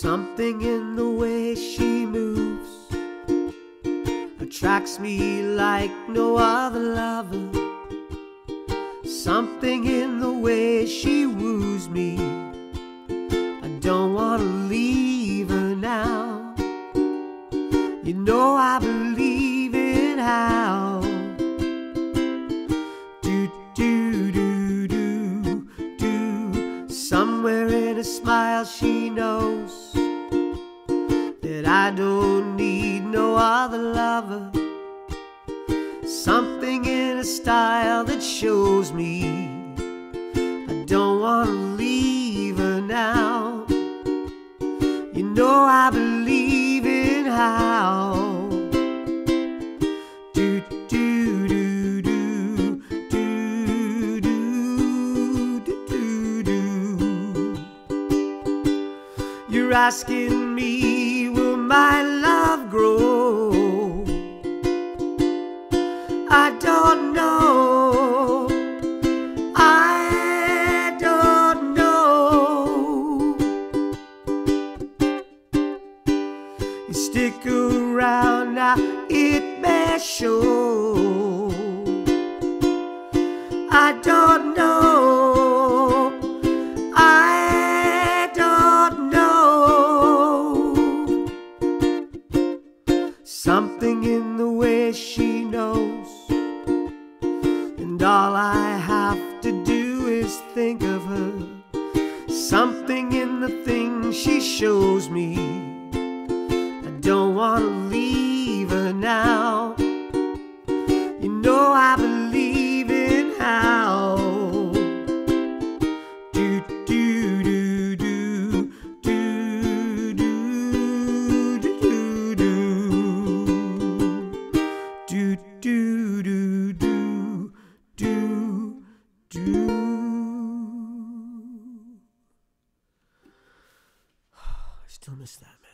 Something in the way she moves attracts me like no other lover. Something in the way she smile she knows that I don't need no other lover. Something in a style that shows me I don't want to leave her now. You know I believe in how. You're asking me, will my love grow? I don't know. I don't know. You stick around now, it may show. I don't Something in the way she knows. And all I have to do is think of her. Something in the things she shows me. I don't want to still miss that man.